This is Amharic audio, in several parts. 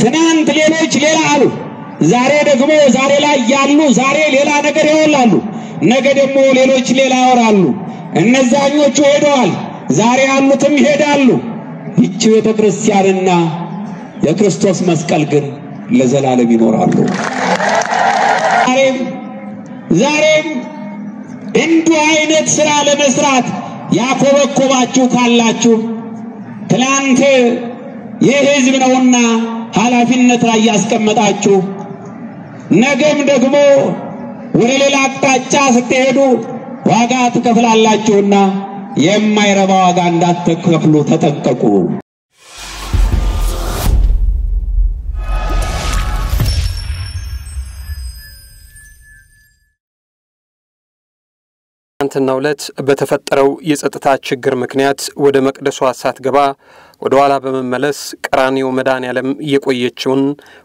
ትናንት ሌሎች ሌላ አሉ። ዛሬ ደግሞ ዛሬ ላይ ያሉ ዛሬ ሌላ ነገር ያወላሉ። ነገ ደግሞ ሌሎች ሌላ ያወራሉ። እነዛኞቹ ሄደዋል። ዛሬ ያሉትም ይሄዳሉ። ይቺ ቤተ ክርስቲያንና የክርስቶስ መስቀል ግን ለዘላለም ይኖራሉ። ዛሬም ዛሬም እንዲህ አይነት ስራ ለመስራት ያኮበኮባችሁ ካላችሁ ትናንት ይህ ሕዝብ ነውና ኃላፊነት ላይ ያስቀመጣችሁ ነገም ደግሞ ወደ ሌላ አቅጣጫ ስትሄዱ ዋጋ ትከፍላላችሁና የማይረባ ዋጋ እንዳትከፍሉ ተጠንቀቁ። ትናንትናው ዕለት በተፈጠረው የጸጥታ ችግር ምክንያት ወደ መቅደሷ ሳትገባ ወደ ኋላ በመመለስ ቀራኒዮ መድኃኔዓለም የቆየችውን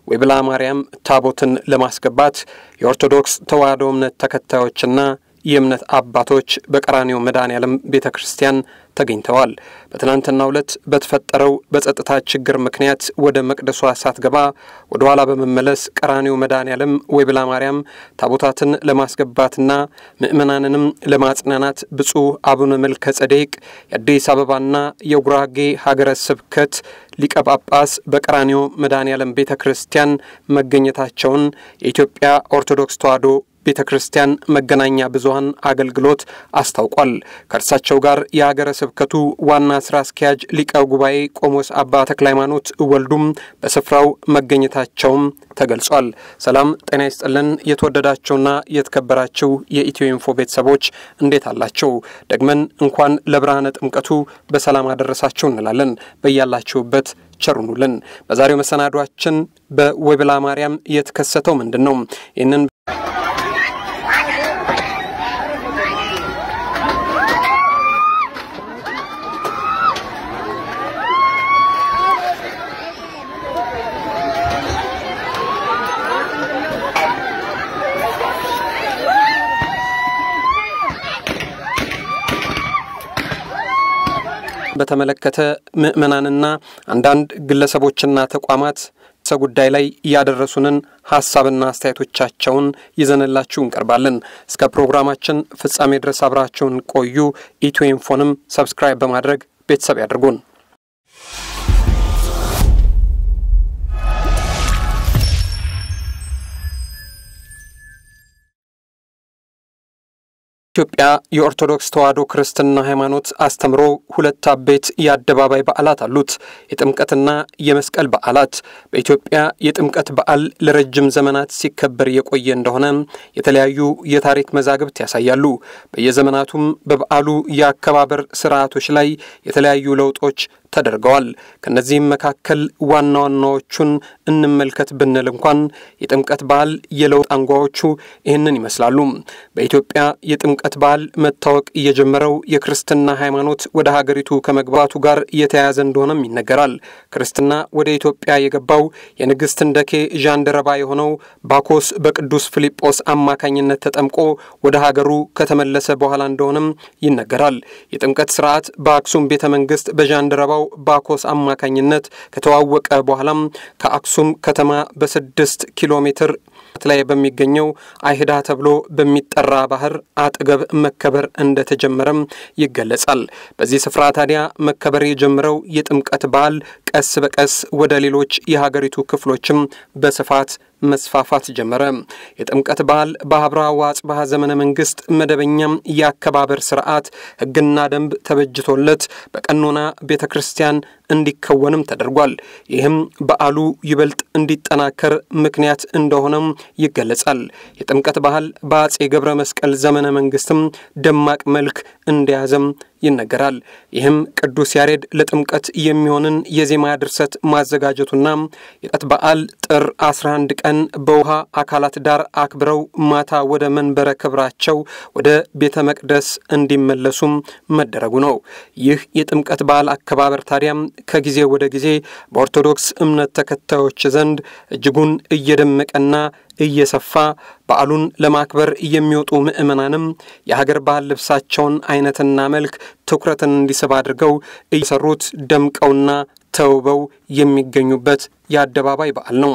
ወይብላ ማርያም ታቦትን ለማስገባት የኦርቶዶክስ ተዋሕዶ እምነት ተከታዮችና የእምነት አባቶች በቀራኒዮ መድኃኔዓለም ቤተ ክርስቲያን ተገኝተዋል። በትናንትናው ዕለት በተፈጠረው በጸጥታ ችግር ምክንያት ወደ መቅደሷ ሳትገባ ወደ ኋላ በመመለስ ቀራኒዮ መድኃኔዓለም ወይብላ ማርያም ታቦታትን ለማስገባትና ምዕመናንንም ለማጽናናት ብፁዕ አቡነ መልከ ጸዴቅ የአዲስ አበባና የጉራጌ ሀገረ ስብከት ሊቀ ጳጳስ በቀራኒዮ መድኃኔዓለም ቤተ ክርስቲያን መገኘታቸውን የኢትዮጵያ ኦርቶዶክስ ተዋሕዶ ቤተ ክርስቲያን መገናኛ ብዙኃን አገልግሎት አስታውቋል። ከእርሳቸው ጋር የሀገረ ስብከቱ ዋና ስራ አስኪያጅ ሊቀ ጉባኤ ቆሞስ አባ ተክለ ሃይማኖት ወልዱም በስፍራው መገኘታቸውም ተገልጿል። ሰላም ጤና ይስጥልን። የተወደዳችሁና የተከበራችሁ የኢትዮ ኢንፎ ቤተሰቦች እንዴት አላችሁ? ደግመን እንኳን ለብርሃነ ጥምቀቱ በሰላም አደረሳችሁ እንላለን። በያላችሁበት ቸሩኑልን። በዛሬው መሰናዷችን በወይብላ ማርያም የተከሰተው ምንድን ነው? ይህንን በተመለከተ ምዕመናንና አንዳንድ ግለሰቦችና ተቋማት ጉዳይ ላይ ያደረሱንን ሀሳብና አስተያየቶቻቸውን ይዘንላችሁ እንቀርባለን። እስከ ፕሮግራማችን ፍጻሜ ድረስ አብራችሁን ቆዩ። ኢትዮ ኢንፎንም subscribe በማድረግ ቤተሰብ ያድርጉን። ኢትዮጵያ የኦርቶዶክስ ተዋሕዶ ክርስትና ሃይማኖት አስተምሮ ሁለት አበይት የአደባባይ በዓላት አሉት። የጥምቀትና የመስቀል በዓላት። በኢትዮጵያ የጥምቀት በዓል ለረጅም ዘመናት ሲከበር የቆየ እንደሆነ የተለያዩ የታሪክ መዛግብት ያሳያሉ። በየዘመናቱም በበዓሉ የአከባበር ስርዓቶች ላይ የተለያዩ ለውጦች ተደርገዋል። ከእነዚህም መካከል ዋና ዋናዎቹን እንመልከት ብንል እንኳን የጥምቀት በዓል የለውጥ አንጓዎቹ ይህንን ይመስላሉ። በኢትዮጵያ የጥምቀት በዓል መታወቅ የጀመረው የክርስትና ሃይማኖት ወደ ሀገሪቱ ከመግባቱ ጋር የተያያዘ እንደሆነም ይነገራል። ክርስትና ወደ ኢትዮጵያ የገባው የንግሥት እንደኬ ዣንደረባ የሆነው ባኮስ በቅዱስ ፊልጶስ አማካኝነት ተጠምቆ ወደ ሀገሩ ከተመለሰ በኋላ እንደሆነም ይነገራል። የጥምቀት ስርዓት በአክሱም ቤተ መንግስት በዣንደረባው ባኮስ አማካኝነት ከተዋወቀ በኋላም ከአክሱም ከተማ በስድስት ኪሎ ሜትር ላይ በሚገኘው አይህዳ ተብሎ በሚጠራ ባህር አጠገብ መከበር እንደተጀመረም ይገለጻል። በዚህ ስፍራ ታዲያ መከበር የጀመረው የጥምቀት በዓል ቀስ በቀስ ወደ ሌሎች የሀገሪቱ ክፍሎችም በስፋት መስፋፋት ጀመረ። የጥምቀት በዓል በአብርሃ ወአጽብሃ ዘመነ መንግስት መደበኛም የአከባበር ስርዓት ሕግና ደንብ ተበጅቶለት በቀኖና ቤተ ክርስቲያን እንዲከወንም ተደርጓል። ይህም በዓሉ ይበልጥ እንዲጠናከር ምክንያት እንደሆነም ይገለጻል። የጥምቀት ባህል በአጼ ገብረ መስቀል ዘመነ መንግስትም ደማቅ መልክ እንደያዘም ይነገራል። ይህም ቅዱስ ያሬድ ለጥምቀት የሚሆንን የዜማ ድርሰት ማዘጋጀቱና የጥምቀት በዓል ጥር 11 ቀን በውሃ አካላት ዳር አክብረው ማታ ወደ መንበረ ክብራቸው ወደ ቤተ መቅደስ እንዲመለሱም መደረጉ ነው። ይህ የጥምቀት በዓል አከባበር ታዲያም ከጊዜ ወደ ጊዜ በኦርቶዶክስ እምነት ተከታዮች ዘንድ እጅጉን እየደመቀና እየሰፋ በዓሉን ለማክበር የሚወጡ ምዕመናንም የሀገር ባህል ልብሳቸውን አይነትና መልክ ትኩረትን እንዲስብ አድርገው እየሰሩት ደምቀውና ተውበው የሚገኙበት የአደባባይ በዓል ነው።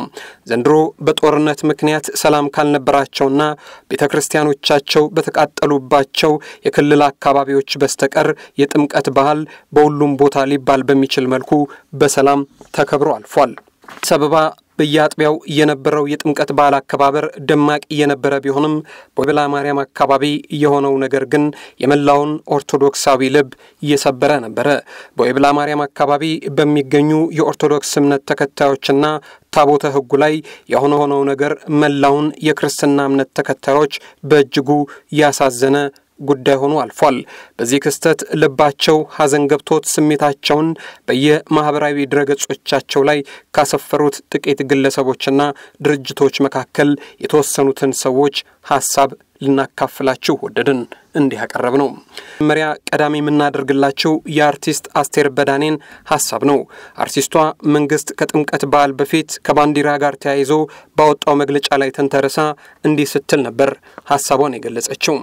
ዘንድሮ በጦርነት ምክንያት ሰላም ካልነበራቸውና ቤተ ክርስቲያኖቻቸው በተቃጠሉባቸው የክልል አካባቢዎች በስተቀር የጥምቀት በዓል በሁሉም ቦታ ሊባል በሚችል መልኩ በሰላም ተከብሮ አልፏል። አዲስ አበባ በየአጥቢያው የነበረው የጥምቀት በዓል አከባበር ደማቅ የነበረ ቢሆንም በወይብላ ማርያም አካባቢ የሆነው ነገር ግን የመላውን ኦርቶዶክሳዊ ልብ እየሰበረ ነበረ። በወይብላ ማርያም አካባቢ በሚገኙ የኦርቶዶክስ እምነት ተከታዮችና ታቦተ ሕጉ ላይ የሆነ ሆነው ነገር መላውን የክርስትና እምነት ተከታዮች በእጅጉ ያሳዘነ ጉዳይ ሆኖ አልፏል። በዚህ ክስተት ልባቸው ሐዘን ገብቶት ስሜታቸውን በየማኅበራዊ ድረገጾቻቸው ላይ ካሰፈሩት ጥቂት ግለሰቦችና ድርጅቶች መካከል የተወሰኑትን ሰዎች ሐሳብ ልናካፍላችሁ ወደድን። እንዲህ ያቀረብ ነው። መጀመሪያ ቀዳሚ የምናደርግላችሁ የአርቲስት አስቴር በዳኔን ሐሳብ ነው። አርቲስቷ መንግስት ከጥምቀት በዓል በፊት ከባንዲራ ጋር ተያይዞ ባወጣው መግለጫ ላይ ተንተርሳ እንዲህ ስትል ነበር ሐሳቧን የገለጸችው።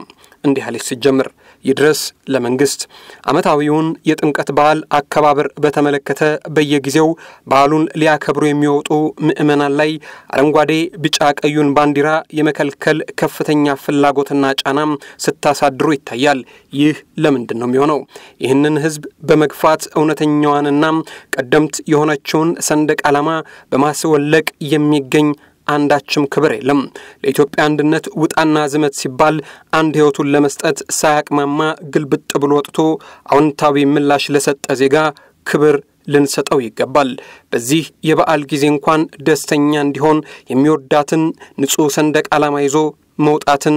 እንዲህ አለች ሲጀምር ይድረስ ለመንግስት ዓመታዊውን የጥምቀት በዓል አከባበር በተመለከተ በየጊዜው በዓሉን ሊያከብሩ የሚወጡ ምዕመናን ላይ አረንጓዴ፣ ቢጫ፣ ቀዩን ባንዲራ የመከልከል ከፍተኛ ፍላጎትና ጫናም ስታሳድሩ ይታያል። ይህ ለምንድን ነው የሚሆነው? ይህንን ህዝብ በመግፋት እውነተኛዋንና ቀደምት የሆነችውን ሰንደቅ ዓላማ በማስወለቅ የሚገኝ አንዳችም ክብር የለም። ለኢትዮጵያ አንድነት ውጣና ዝመት ሲባል አንድ ሕይወቱን ለመስጠት ሳያቅማማ ግልብጥ ብሎ ወጥቶ አዎንታዊ ምላሽ ለሰጠ ዜጋ ክብር ልንሰጠው ይገባል። በዚህ የበዓል ጊዜ እንኳን ደስተኛ እንዲሆን የሚወዳትን ንጹሕ ሰንደቅ ዓላማ ይዞ መውጣትን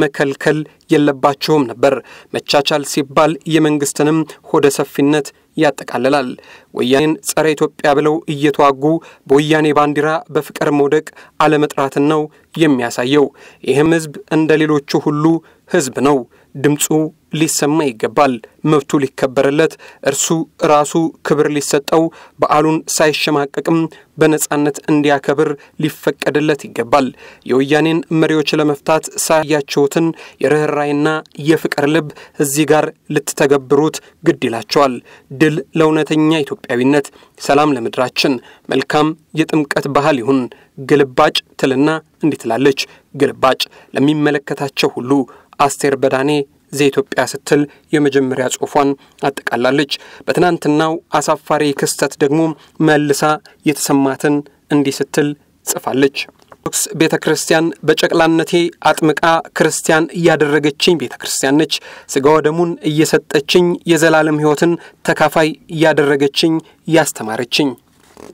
መከልከል የለባቸውም ነበር። መቻቻል ሲባል የመንግስትንም ሆደ ሰፊነት ያጠቃልላል። ወያኔን ጸረ ኢትዮጵያ ብለው እየተዋጉ በወያኔ ባንዲራ በፍቅር መውደቅ አለመጥራትን ነው የሚያሳየው። ይህም ህዝብ እንደ ሌሎቹ ሁሉ ህዝብ ነው። ድምፁ ሊሰማ ይገባል። መብቱ ሊከበርለት፣ እርሱ ራሱ ክብር ሊሰጠው፣ በዓሉን ሳይሸማቀቅም በነጻነት እንዲያከብር ሊፈቀድለት ይገባል። የወያኔን መሪዎች ለመፍታት ሳያችሁትን የርኅራይና የፍቅር ልብ እዚህ ጋር ልትተገብሩት ግድ ይላቸዋል። ድል ለእውነተኛ ኢትዮጵያዊነት፣ ሰላም ለምድራችን፣ መልካም የጥምቀት ባህል ይሁን። ግልባጭ ትልና እንዲህ ትላለች። ግልባጭ ለሚመለከታቸው ሁሉ አስቴር በዳኔ ዘኢትዮጵያ ስትል የመጀመሪያ ጽሑፏን አጠቃላለች። በትናንትናው አሳፋሪ ክስተት ደግሞ መልሳ የተሰማትን እንዲህ ስትል ጽፋለች። ኦርቶዶክስ ቤተ ክርስቲያን በጨቅላነቴ አጥምቃ ክርስቲያን እያደረገችኝ ቤተ ክርስቲያን ነች። ሥጋ ወደሙን እየሰጠችኝ የዘላለም ሕይወትን ተካፋይ እያደረገችኝ ያስተማረችኝ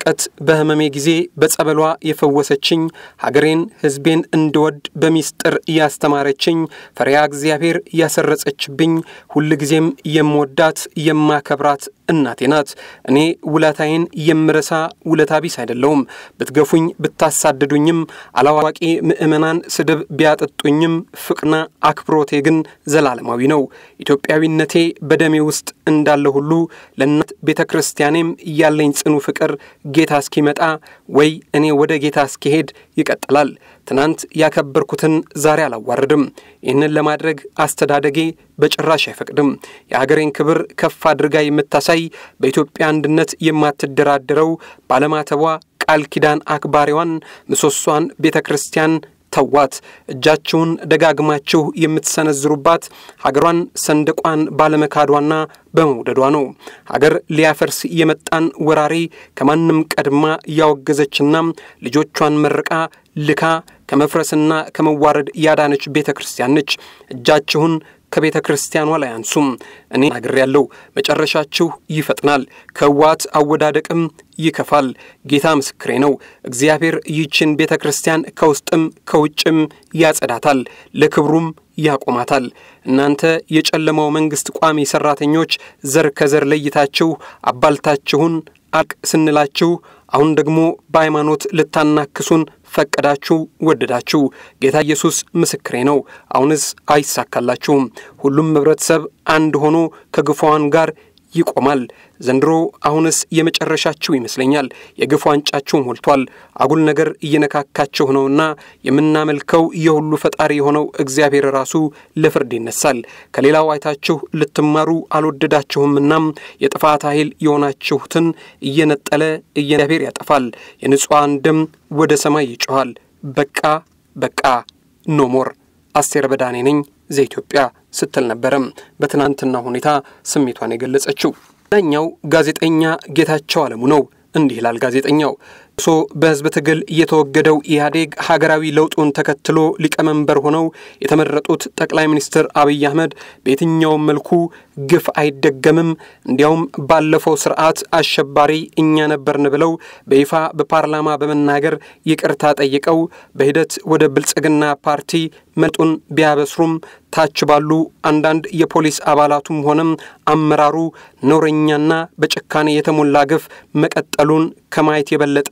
ቀት በሕመሜ ጊዜ በጸበሏ የፈወሰችኝ ሀገሬን ሕዝቤን እንድወድ በሚስጥር እያስተማረችኝ ፈሪያ እግዚአብሔር ያሰረጸችብኝ ሁልጊዜም የምወዳት የማከብራት እናቴ ናት። እኔ ውለታዬን የምረሳ ውለታ ቢስ አይደለውም። ብትገፉኝ ብታሳድዱኝም፣ አላዋቂ ምዕመናን ስድብ ቢያጠጡኝም ፍቅርና አክብሮቴ ግን ዘላለማዊ ነው። ኢትዮጵያዊነቴ በደሜ ውስጥ እንዳለ ሁሉ ለእናት ቤተ ክርስቲያኔም ያለኝ ጽኑ ፍቅር ጌታ እስኪመጣ ወይ እኔ ወደ ጌታ እስኪሄድ ይቀጥላል። ትናንት ያከበርኩትን ዛሬ አላዋርድም። ይህንን ለማድረግ አስተዳደጌ በጭራሽ አይፈቅድም። የሀገሬን ክብር ከፍ አድርጋ የምታሳይ በኢትዮጵያ አንድነት የማትደራደረው ባለማተቧ ቃል ኪዳን አክባሪዋን ምሰሷን ቤተ ክርስቲያን ተዋት። እጃችሁን ደጋግማችሁ የምትሰነዝሩባት ሀገሯን ሰንደቋን ባለመካዷና በመውደዷ ነው። ሀገር ሊያፈርስ የመጣን ወራሪ ከማንም ቀድማ ያወገዘችና ልጆቿን መርቃ ልካ ከመፍረስና ከመዋረድ ያዳነች ቤተ ክርስቲያን ነች። እጃችሁን ከቤተ ክርስቲያኗ ላይ አንሱም። እኔ ናግሬያለሁ፣ መጨረሻችሁ ይፈጥናል፣ ከዋት አወዳደቅም ይከፋል። ጌታ ምስክሬ ነው። እግዚአብሔር ይህችን ቤተ ክርስቲያን ከውስጥም ከውጭም ያጸዳታል፣ ለክብሩም ያቆማታል። እናንተ የጨለማው መንግሥት ቋሚ ሠራተኞች ዘር ከዘር ለይታችሁ አባልታችሁን አልቅ ስንላችሁ አሁን ደግሞ በሃይማኖት ልታናክሱን ፈቀዳችሁ፣ ወደዳችሁ። ጌታ ኢየሱስ ምስክሬ ነው። አሁንስ አይሳካላችሁም። ሁሉም ኅብረተሰብ አንድ ሆኖ ከግፏን ጋር ይቆማል። ዘንድሮ አሁንስ የመጨረሻችሁ ይመስለኛል። የግፍ ዋንጫችሁ ሞልቷል። አጉል ነገር እየነካካችሁ ነውና የምናመልከው የሁሉ ፈጣሪ የሆነው እግዚአብሔር ራሱ ለፍርድ ይነሳል። ከሌላው አይታችሁ ልትማሩ አልወደዳችሁምና የጥፋት ኃይል የሆናችሁትን እየነጠለ እግዚአብሔር ያጠፋል። የንጹሐን ደም ወደ ሰማይ ይጮኋል። በቃ በቃ no more። አስቴር በዳኔ ነኝ ዘኢትዮጵያ ስትል ነበረም በትናንትና ሁኔታ ስሜቷን የገለጸችው። ዳኛው ጋዜጠኛ ጌታቸው አለሙ ነው። እንዲህ ይላል ጋዜጠኛው እርሶ በሕዝብ ትግል የተወገደው ኢህአዴግ ሀገራዊ ለውጡን ተከትሎ ሊቀመንበር ሆነው የተመረጡት ጠቅላይ ሚኒስትር አብይ አህመድ በየትኛውም መልኩ ግፍ አይደገምም፣ እንዲያውም ባለፈው ስርዓት አሸባሪ እኛ ነበርን ብለው በይፋ በፓርላማ በመናገር ይቅርታ ጠይቀው በሂደት ወደ ብልጽግና ፓርቲ መልጡን ቢያበስሩም ታች ባሉ አንዳንድ የፖሊስ አባላቱም ሆነም አመራሩ ነውረኛና በጭካኔ የተሞላ ግፍ መቀጠሉን ከማየት የበለጠ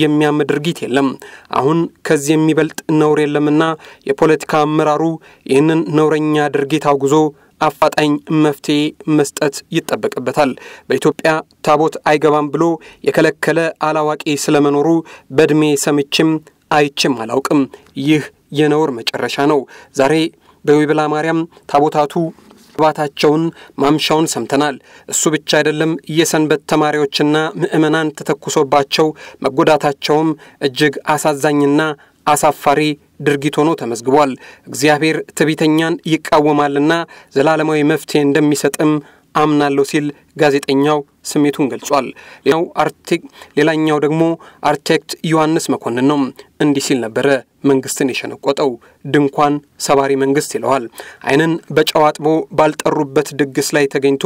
የሚያም ድርጊት የለም። አሁን ከዚህ የሚበልጥ ነውር የለምና የፖለቲካ አመራሩ ይህንን ነውረኛ ድርጊት አውግዞ አፋጣኝ መፍትሄ መስጠት ይጠበቅበታል። በኢትዮጵያ ታቦት አይገባም ብሎ የከለከለ አላዋቂ ስለመኖሩ በዕድሜ ሰምቼም አይችም አላውቅም። ይህ የነውር መጨረሻ ነው። ዛሬ በወይብላ ማርያም ታቦታቱ ባታቸውን ማምሻውን ሰምተናል። እሱ ብቻ አይደለም፣ የሰንበት ተማሪዎችና ምዕመናን ተተኩሶባቸው መጎዳታቸውም እጅግ አሳዛኝና አሳፋሪ ድርጊት ሆኖ ተመዝግቧል። እግዚአብሔር ትዕቢተኛን ይቃወማልና ዘላለማዊ መፍትሄ እንደሚሰጥም አምናለሁ ሲል ጋዜጠኛው ስሜቱን ገልጿል። ሌላኛው ደግሞ አርቴክት ዮሐንስ መኮንን ነው። እንዲህ ሲል ነበረ መንግስትን የሸነቆጠው ድንኳን ሰባሪ መንግስት ይለዋል። ዓይንን በጨው አጥቦ ባልጠሩበት ድግስ ላይ ተገኝቶ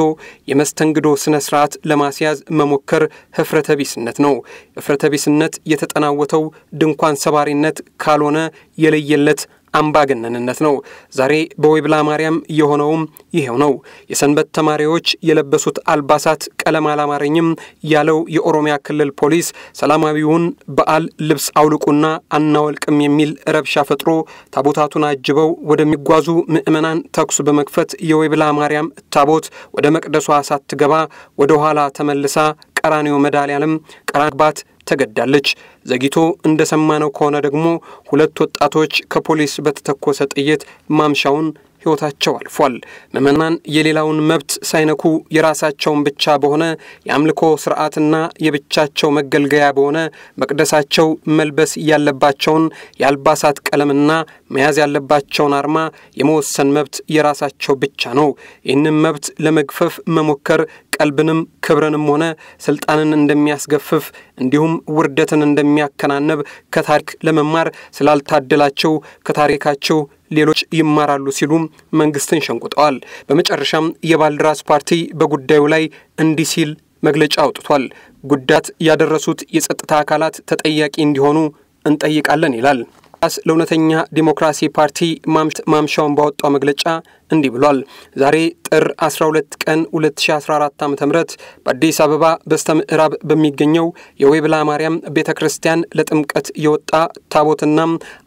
የመስተንግዶ ስነ ስርዓት ለማስያዝ መሞከር ህፍረተ ቢስነት ነው። ህፍረተ ቢስነት የተጠናወተው ድንኳን ሰባሪነት ካልሆነ የለየለት አምባገነንነት ነው። ዛሬ በወይብላ ማርያም የሆነውም ይሄው ነው። የሰንበት ተማሪዎች የለበሱት አልባሳት ቀለም አላማረኝም ያለው የኦሮሚያ ክልል ፖሊስ ሰላማዊውን በዓል ልብስ አውልቁና አናወልቅም የሚል ረብሻ ፈጥሮ ታቦታቱን አጅበው ወደሚጓዙ ምዕመናን ተኩስ በመክፈት የወይብላ ማርያም ታቦት ወደ መቅደሷ ሳትገባ ወደ ኋላ ተመልሳ ቀራኒዮ መድኃኔዓለም ቀራባት ተገዳለች። ዘግይቶ እንደሰማነው ከሆነ ደግሞ ሁለት ወጣቶች ከፖሊስ በተተኮሰ ጥይት ማምሻውን ሕይወታቸው አልፏል። ምዕመናን የሌላውን መብት ሳይነኩ የራሳቸውን ብቻ በሆነ የአምልኮ ስርዓትና የብቻቸው መገልገያ በሆነ መቅደሳቸው መልበስ ያለባቸውን የአልባሳት ቀለምና መያዝ ያለባቸውን አርማ የመወሰን መብት የራሳቸው ብቻ ነው። ይህንም መብት ለመግፈፍ መሞከር ቀልብንም ክብርንም ሆነ ስልጣንን እንደሚያስገፍፍ እንዲሁም ውርደትን እንደሚያከናንብ ከታሪክ ለመማር ስላልታደላቸው ከታሪካቸው ሌሎች ይማራሉ ሲሉም መንግስትን ሸንቁጠዋል። በመጨረሻም የባልደራስ ፓርቲ በጉዳዩ ላይ እንዲህ ሲል መግለጫ አውጥቷል። ጉዳት ያደረሱት የጸጥታ አካላት ተጠያቂ እንዲሆኑ እንጠይቃለን ይላል። ለእውነተኛ ዲሞክራሲ ፓርቲ ማምሻውን ባወጣው መግለጫ እንዲህ ብሏል። ዛሬ ጥር 12 ቀን 2014 ዓ ም በአዲስ አበባ በስተ ምዕራብ በሚገኘው የወይብላ ማርያም ቤተ ክርስቲያን ለጥምቀት የወጣ ታቦትና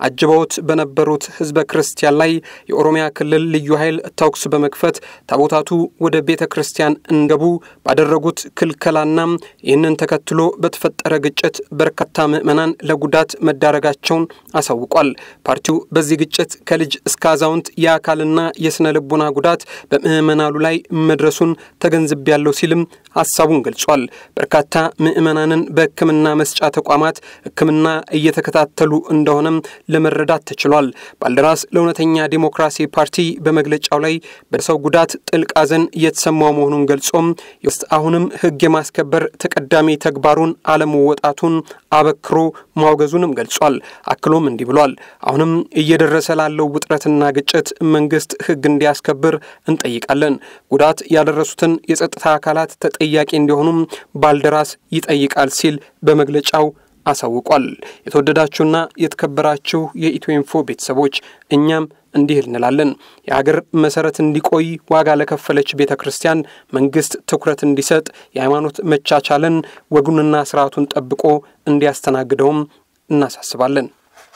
አጅበውት በነበሩት ህዝበ ክርስቲያን ላይ የኦሮሚያ ክልል ልዩ ኃይል ተኩስ በመክፈት ታቦታቱ ወደ ቤተ ክርስቲያን እንገቡ ባደረጉት ክልከላና ይህንን ተከትሎ በተፈጠረ ግጭት በርካታ ምዕመናን ለጉዳት መዳረጋቸውን አሳውቋል። ፓርቲው በዚህ ግጭት ከልጅ እስከ አዛውንት የአካልና የስነ ልቦና ጉዳት በምዕመናኑ ላይ መድረሱን ተገንዝቤያለሁ ሲልም ሀሳቡን ገልጿል። በርካታ ምዕመናንን በሕክምና መስጫ ተቋማት ሕክምና እየተከታተሉ እንደሆነም ለመረዳት ተችሏል። ባልደራስ ለእውነተኛ ዲሞክራሲ ፓርቲ በመግለጫው ላይ በደረሰው ጉዳት ጥልቅ ሐዘን እየተሰማው መሆኑን ገልጾም ውስጥ አሁንም ሕግ የማስከበር ተቀዳሚ ተግባሩን አለመወጣቱን አበክሮ ማውገዙንም ገልጿል። አክሎም እንዲህ ብሏል። አሁንም እየደረሰ ላለው ውጥረትና ግጭት መንግስት ሕግ እንዲያስከብር እንጠይቃለን። ጉዳት ያደረሱትን የጸጥታ አካላት ተጠያቂ እንዲሆኑም ባልደራስ ይጠይቃል ሲል በመግለጫው አሳውቋል። የተወደዳችሁና የተከበራችሁ የኢትዮ ኢንፎ ቤተሰቦች እኛም እንዲህ እንላለን። የሀገር መሰረት እንዲቆይ ዋጋ ለከፈለች ቤተ ክርስቲያን መንግስት ትኩረት እንዲሰጥ፣ የሃይማኖት መቻቻልን ወጉንና ስርዓቱን ጠብቆ እንዲያስተናግደውም እናሳስባለን።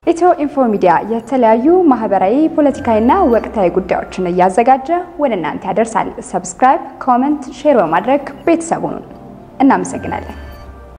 ኢትዮ ኢንፎ ሚዲያ የተለያዩ ማህበራዊ፣ ፖለቲካዊና ወቅታዊ ጉዳዮችን እያዘጋጀ ወደ እናንተ ያደርሳል። subscribe፣ comment፣ share በማድረግ ቤተሰቡን እናመሰግናለን።